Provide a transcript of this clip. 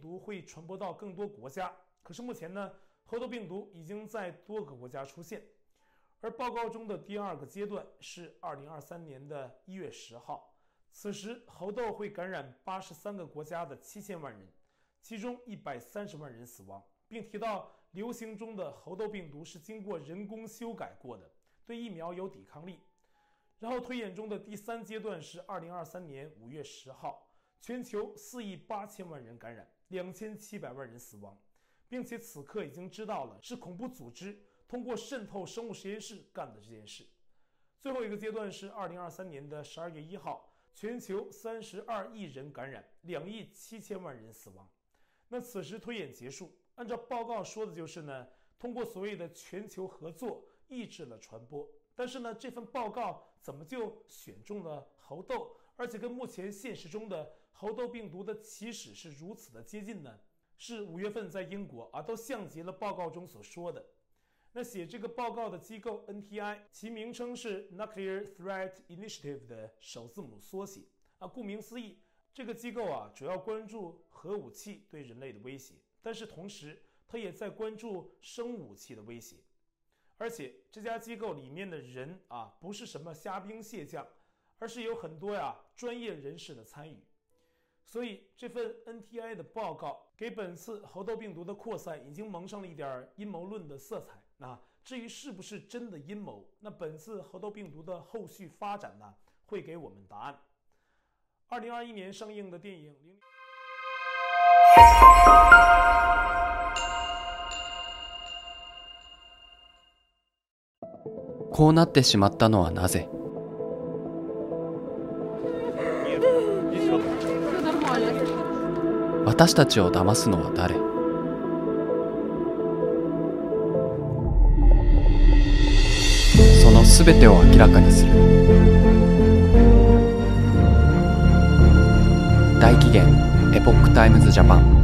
毒会传播到更多国家。可是目前呢，猴痘病毒已经在多个国家出现。而报告中的第二个阶段是二零二三年的一月十号，此时猴痘会感染八十三个国家的七千万人，其中一百三十万人死亡，并提到流行中的猴痘病毒是经过人工修改过的，对疫苗有抵抗力。然后推演中的第三阶段是二零二三年五月十号，全球四亿八千万人感染，两千七百万人死亡，并且此刻已经知道了是恐怖组织。通过渗透生物实验室干的这件事。最后一个阶段是二零二三年的十二月一号，全球三十二亿人感染，两亿七千万人死亡。那此时推演结束，按照报告说的就是呢，通过所谓的全球合作抑制了传播。但是呢，这份报告怎么就选中了猴痘，而且跟目前现实中的猴痘病毒的起始是如此的接近呢？是五月份在英国啊，都像极了报告中所说的。那写这个报告的机构 NTI，其名称是 Nuclear Threat Initiative 的首字母缩写啊。顾名思义，这个机构啊主要关注核武器对人类的威胁，但是同时它也在关注生武器的威胁。而且这家机构里面的人啊，不是什么虾兵蟹将，而是有很多呀专业人士的参与。所以这份 NTI 的报告给本次猴痘病毒的扩散已经蒙上了一点阴谋论的色彩。那至于是不是真的阴谋，那本次猴痘病毒的后续发展呢，会给我们答案。二零二一年上映的电影《零》。こうなってしまったのはなぜ？ 私たちを騙すのは誰？その？全てを明らかにする大紀元エポックタイムズジャパン